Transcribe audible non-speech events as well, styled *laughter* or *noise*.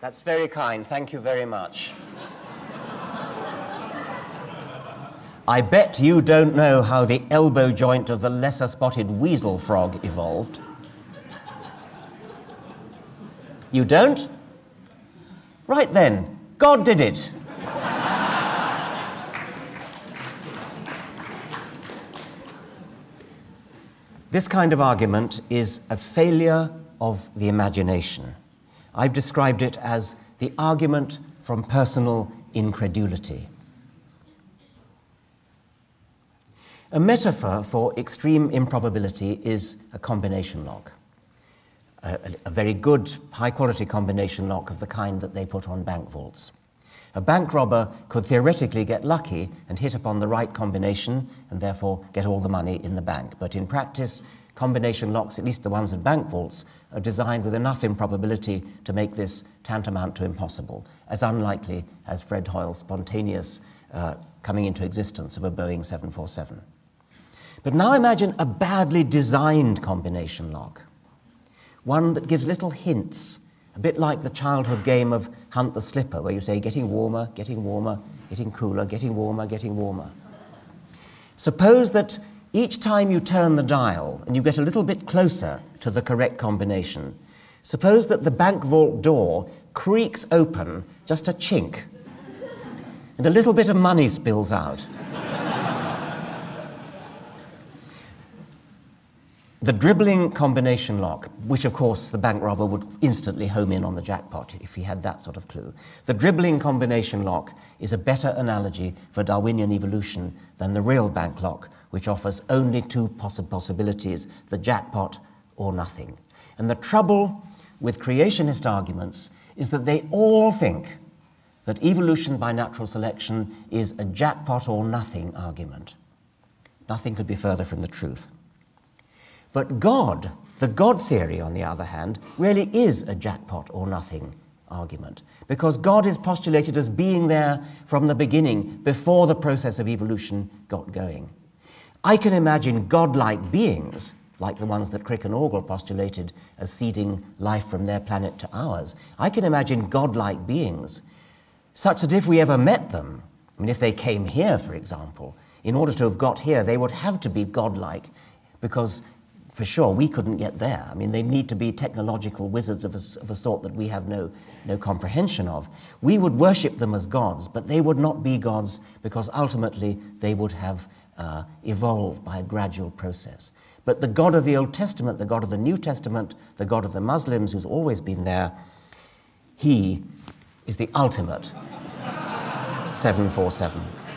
That's very kind. Thank you very much. I bet you don't know how the elbow joint of the lesser spotted weasel frog evolved. You don't? Right then, God did it. this kind of argument is a failure of the imagination. I've described it as the argument from personal incredulity. A metaphor for extreme improbability is a combination lock, a, a, very good, high quality combination lock of the kind that they put on bank vaults. A bank robber could theoretically get lucky and hit upon the right combination and therefore get all the money in the bank. But in practice, combination locks, at least the ones in bank vaults, are designed with enough improbability to make this tantamount to impossible, as unlikely as Fred Hoyle's spontaneous uh, coming into existence of a Boeing 747. But now imagine a badly designed combination lock, one that gives little hints, a bit like the childhood game of Hunt the Slipper, where you say, getting warmer, getting warmer, getting cooler, getting warmer, getting warmer. Suppose that each time you turn the dial and you get a little bit closer to the correct combination, suppose that the bank vault door creaks open just a chink and a little bit of money spills out. The dribbling combination lock, which of course the bank robber would instantly home in on the jackpot if he had that sort of clue. The dribbling combination lock is a better analogy for Darwinian evolution than the real bank lock, which offers only two poss- possibilities the jackpot or nothing. And the trouble with creationist arguments is that they all think that evolution by natural selection is a jackpot or nothing argument. Nothing could be further from the truth. But God, the God theory, on the other hand, really is a jackpot or nothing argument because God is postulated as being there from the beginning before the process of evolution got going. I can imagine godlike beings, like the ones that Crick and Orgel postulated as seeding life from their planet to ours. I can imagine godlike beings such that if we ever met them, I mean, if they came here, for example, in order to have got here, they would have to be godlike because for sure, we couldn't get there. I mean, they need to be technological wizards of a, of a, sort that we have no, no comprehension of. We would worship them as gods, but they would not be gods because ultimately they would have uh, evolved by a gradual process. But the God of the Old Testament, the God of the New Testament, the God of the Muslims, who's always been there, he is the ultimate *laughs* 747.